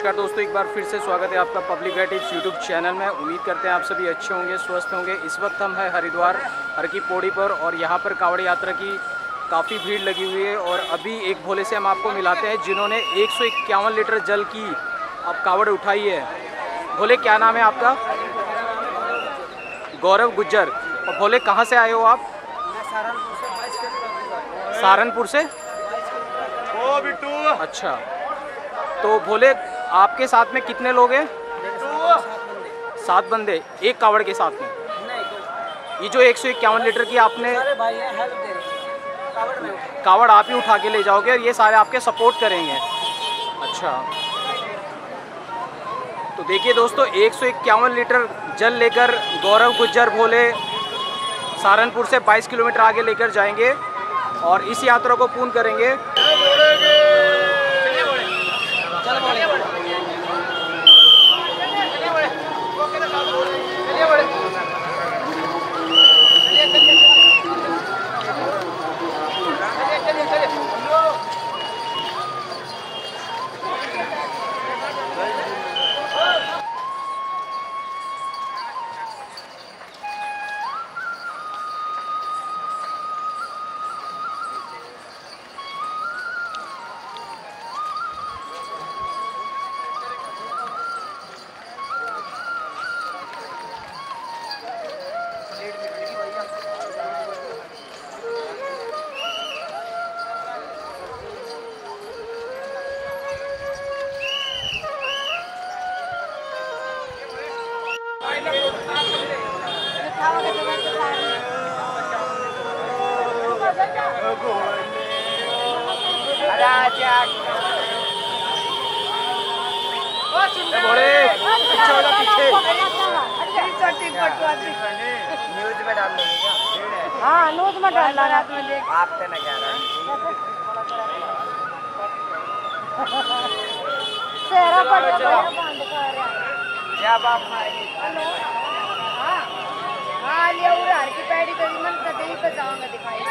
नमस्कार दोस्तों एक बार फिर से स्वागत है आपका पब्लिक टिप्स यूट्यूब चैनल में। उम्मीद करते हैं आप सभी अच्छे होंगे स्वस्थ होंगे। इस वक्त हम हैं हरिद्वार हर की पौड़ी पर और यहाँ पर कांवड़ यात्रा की काफ़ी भीड़ लगी हुई है और अभी एक भोले से हम आपको मिलाते हैं जिन्होंने एक सौ इक्यावन लीटर जल की अब कांवड़ उठाई है। भोले क्या नाम है आपका? गौरव गुज्जर। और भोले कहाँ से आए हो आप? सहारनपुर से अच्छा। तो भोले आपके साथ में कितने लोग हैं? सात बंदे एक कावड़ के साथ में। ये जो एक सौ इक्यावन लीटर की आपने कावड़ आप ही उठा के ले जाओगे और ये सारे आपके सपोर्ट करेंगे। अच्छा। तो देखिए दोस्तों एक सौ इक्यावन लीटर जल लेकर गौरव गुज्जर भोले सहारनपुर से 22 किलोमीटर आगे लेकर जाएँगे और इस यात्रा को पूर्ण करेंगे। न्यूज़ में डाल हाँ न्यूज़ में डालना रात में देख आप तो ना क्या सेहरा पड़ गया बंद कर जब आप खाएँगे हाँ हाँ ले उड़ा की पैड़ी करी मन कदे ही पे जाऊँगा दिखाई।